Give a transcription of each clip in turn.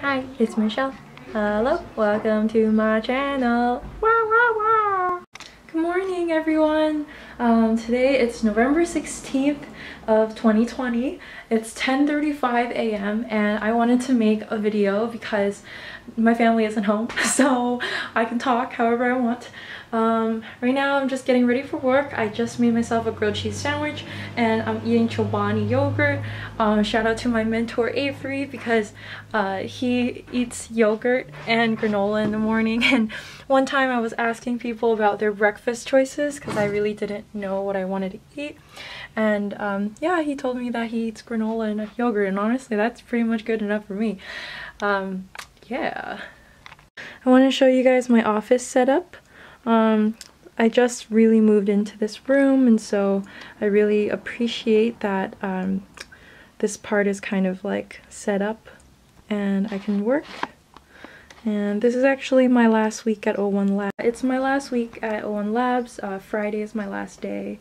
Hi, it's Michelle. Hello, welcome to my channel. Wah, wah, wah. Good morning, everyone. Um, today it's November 16th of 2020. It's 10.35 a.m. and I wanted to make a video because my family isn't home, so I can talk however I want. Um, right now I'm just getting ready for work. I just made myself a grilled cheese sandwich and I'm eating Chobani yogurt. Um, shout out to my mentor Avery because uh, he eats yogurt and granola in the morning and one time I was asking people about their breakfast choices because I really didn't know what I wanted to eat and um, yeah he told me that he eats granola and yogurt and honestly that's pretty much good enough for me. Um, yeah. I want to show you guys my office setup. Um, I just really moved into this room and so I really appreciate that um, this part is kind of like set up and I can work. And this is actually my last week at O1 Lab. It's my last week at O1 Labs. Uh, Friday is my last day.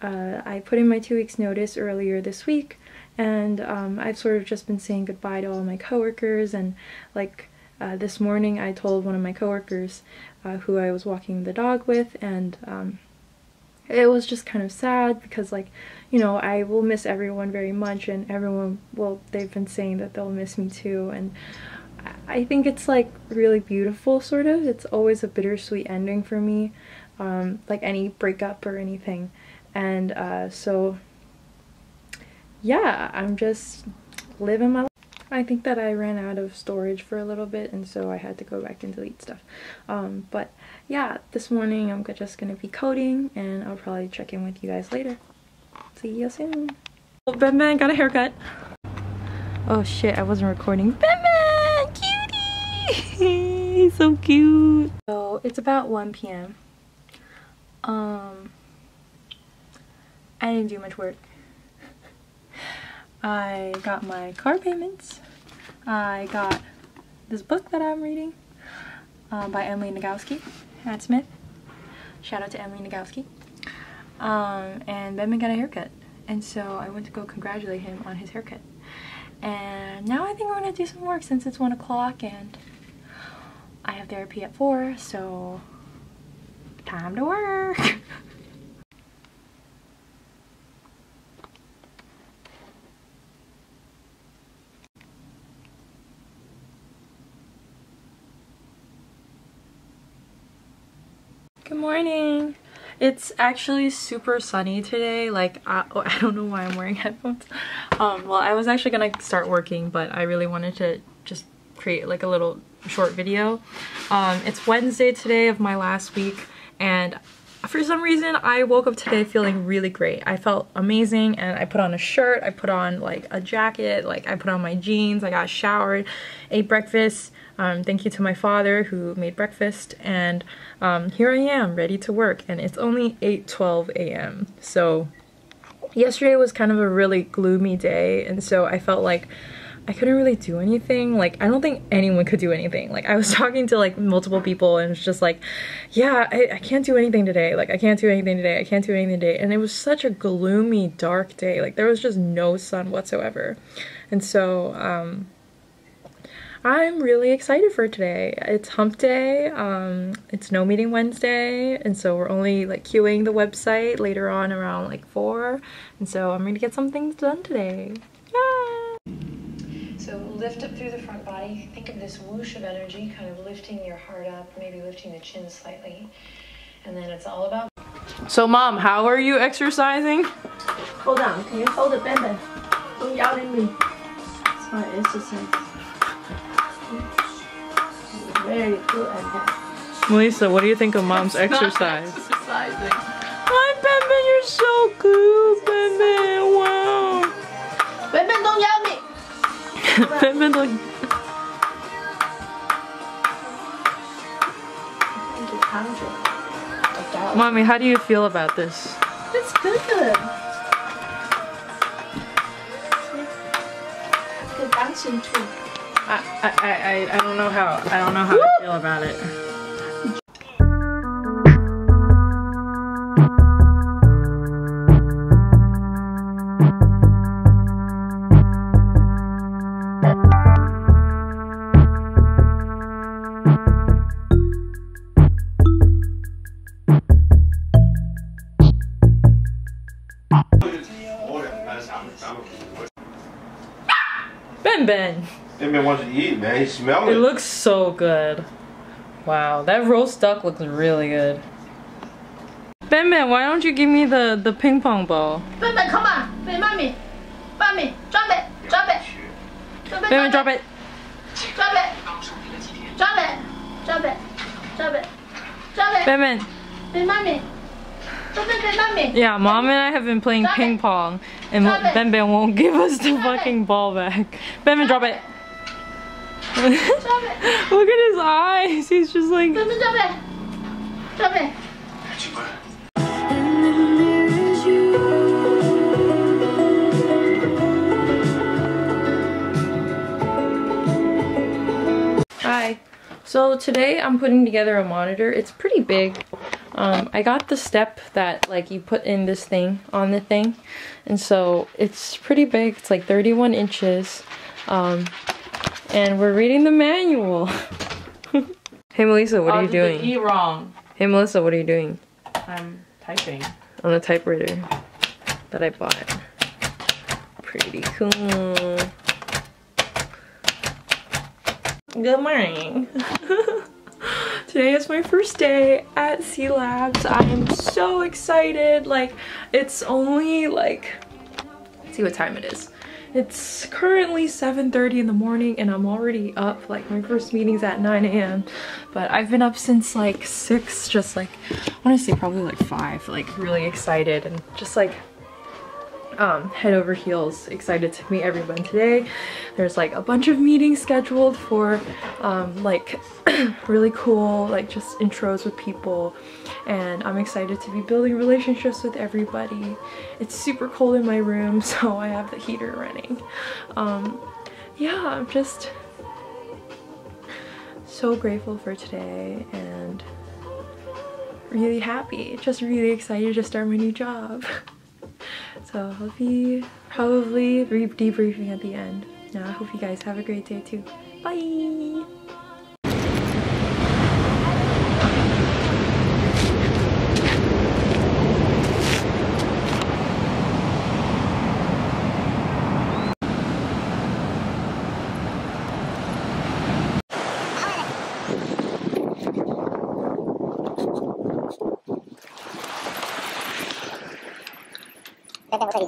Uh, I put in my two weeks notice earlier this week and um, I've sort of just been saying goodbye to all my coworkers and like uh, this morning I told one of my coworkers uh, who I was walking the dog with and um, it was just kind of sad because like you know I will miss everyone very much and everyone well they've been saying that they'll miss me too and I think it's like really beautiful sort of. It's always a bittersweet ending for me um, like any breakup or anything and uh, so yeah I'm just living my life I think that I ran out of storage for a little bit and so I had to go back and delete stuff. Um, but yeah, this morning I'm just going to be coding and I'll probably check in with you guys later. See you soon. Oh, Ben Ben got a haircut. Oh shit, I wasn't recording. Ben Ben! Cutie! So cute. So it's about 1 p.m. Um, I didn't do much work. I got my car payments. I got this book that I'm reading uh, by Emily Nagoski at Smith. Shout out to Emily Nagoski. Um, and Benman got a haircut. And so I went to go congratulate him on his haircut. And now I think I'm going to do some work since it's 1 o'clock and I have therapy at 4, so time to work. Good morning. It's actually super sunny today. Like, I, oh, I don't know why I'm wearing headphones. Um, well, I was actually gonna start working, but I really wanted to just create like a little short video. Um, it's Wednesday today of my last week, and for some reason I woke up today feeling really great. I felt amazing and I put on a shirt, I put on like a jacket, like I put on my jeans, I got showered, ate breakfast, um, thank you to my father who made breakfast and um, here I am ready to work and it's only 8:12 a.m. So yesterday was kind of a really gloomy day and so I felt like I couldn't really do anything. Like, I don't think anyone could do anything. Like, I was talking to like multiple people and it's just like, yeah, I, I can't do anything today. Like, I can't do anything today. I can't do anything today. And it was such a gloomy, dark day. Like, there was just no sun whatsoever. And so, um, I'm really excited for today. It's hump day, um, it's no meeting Wednesday, and so we're only like queuing the website later on around like 4, and so I'm gonna get some things done today. Yeah! So lift up through the front body, think of this whoosh of energy, kind of lifting your heart up, maybe lifting the chin slightly, and then it's all about... So mom, how are you exercising? Hold on, can you hold it, Ben Ben? Don't yell at me. It's my exercise. Very good at that. Melissa, what do you think of mom's exercise? Exercising. Hi, Benben, you're so cute, Benben. Wow. Ben Ben, don't yell me! Benben, don't. Mommy, how do you feel about this? It's good. Good dancing too. I, I, I, I don't know how, I don't know how Woo! I feel about it. Baby wants to eat, man. He smell It it. looks so good. Wow, that roast duck looks really good. Ben Ben, why don't you give me the, the ping pong ball? Baby, come on. Baby, mommy. Mommy, drop it. Drop it. Drop it. Ben Ben, drop it. Drop it. Drop it. Drop it. Drop it. Drop it. Ben Ben. Baby, mommy. Drop it, baby, mommy. Yeah, mom and I have been playing Drop ping pong, and. Ben Ben won't give us the Drop it. fucking ball back. Ben Ben, drop it. Drop it. Look at his eyes. He's just like. Baby, drop it. Drop it. Hi. So today I'm putting together a monitor. It's pretty big. Um, I got the step that like you put in this thing on the thing. And so it's pretty big. It's like 31 inches. Um, and we're reading the manual. hey Melissa, what are you doing? E wrong. Hey Melissa, what are you doing? I'm typing. On the typewriter that I bought. Pretty cool. Good morning. Today is my first day at C Labs. I am so excited. Like, it's only like, see what time it is. It's currently 7.30 in the morning and I'm already up. Like, my first meeting's at 9 a.m. But I've been up since like 6, just like, say probably like 5. Like, really excited and just like um, head over heels excited to meet everyone today. There's like a bunch of meetings scheduled for um, like really cool like just intros with people and I'm excited to be building relationships with everybody. It's super cold in my room so I have the heater running. Um, yeah, I'm just so grateful for today and really happy. Just really excited to start my new job. So I'll be probably debriefing at the end. Yeah, I hope you guys have a great day too. Bye! 天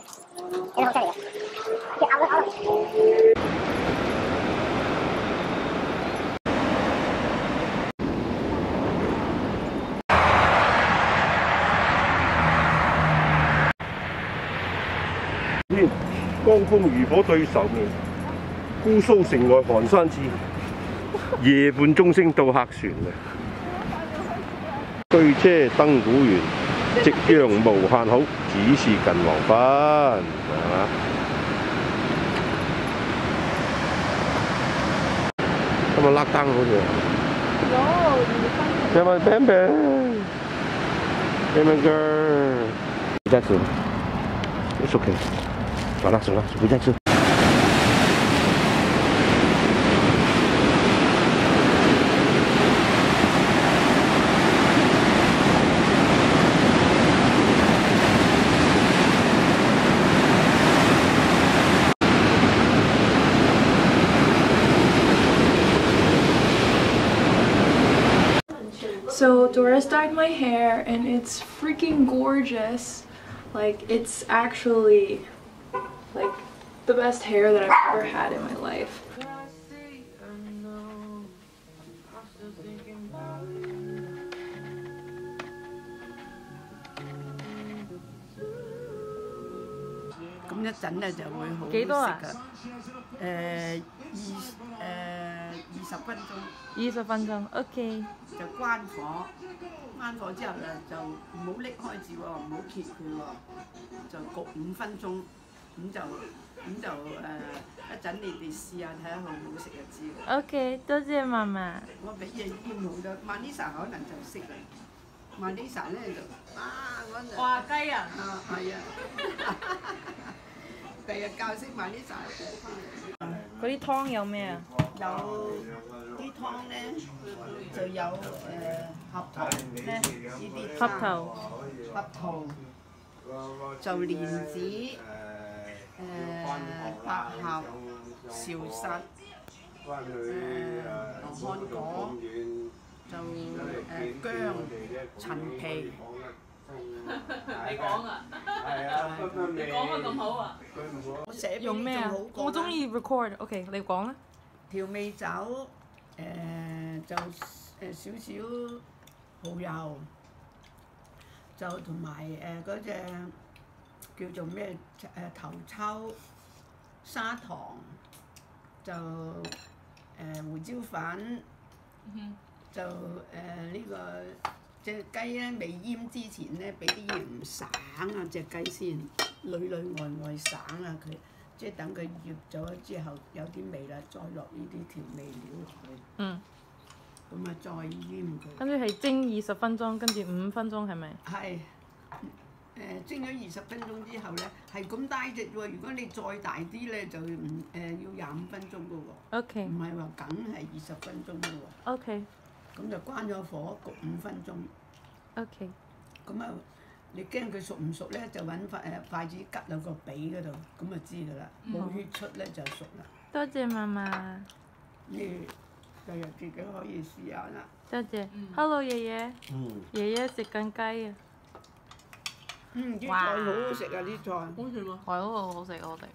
江風如火对愁眠，姑蘇城外寒山寺，夜半鐘聲到客船啊！驅車登古原，夕阳无限好，只是近黄昏，系嘛？今日甩灯好似。有冇 bang bang？有冇 girl？回家吃吧，it's okay。好了，走了，回家吃。 and it's freaking gorgeous. Like it's actually like the best hair that I've ever had in my life. “咁一阵咧就会好几多啊食噶。诶二诶 二十分鐘20分鐘，OK。就關火，關火之後咧就唔好拎開住喎，唔好揭佢喎，就焗五分鐘，咁就咁就誒、一陣你哋試下睇下好唔好食就知啦。 OK，多謝媽媽。我俾嘢煙好咗，Manisa 可能就識啦。Manisa 咧就啊，我就哇雞啊！啊係啊，第日教識 Manisa 翻嚟。嗰啲湯有咩啊？ 有啲湯咧就有誒、合桃咧，呢啲合頭、合桃就蓮子、誒、百合、韶實、 翻去誒誒漢果就誒薑、陳皮。你講啊？係啊，分分你講得咁好啊！佢唔好。我寫俾用咩啊你仲好？過啦我中意 record。OK，你講啦。 調味酒，誒、就誒少少蠔油，就同埋誒嗰隻叫做咩誒頭抽、砂糖，就誒、胡椒粉，就誒呢、個隻雞咧未醃之前咧，俾啲鹽省啊隻雞先，裏裏外外省啊佢。 即係等佢醃咗之後有啲味啦，再落呢啲調味料落去，嗯，咁啊再醃佢。跟住係蒸二十分鐘，跟住五分鐘係咪？係誒蒸咗二十分鐘之後咧，係咁大隻喎。如果你再大啲咧，就唔誒、要廿五分鐘嘅喎， OK 唔係話梗係二十分鐘嘅喎。 OK 咁就關咗火焗五分鐘。 OK。咁啊， 你驚佢熟唔熟咧，就揾筷誒筷子拮落個髀嗰度，咁就知㗎啦。冇血出咧就熟啦。多謝媽媽，你第日自己可以試下啦。多謝。Hello 爺爺，嗯，爺爺食緊雞啊！嗯，啲菜哇好好食啊！啲菜。好食喎。係咯，好好食我哋。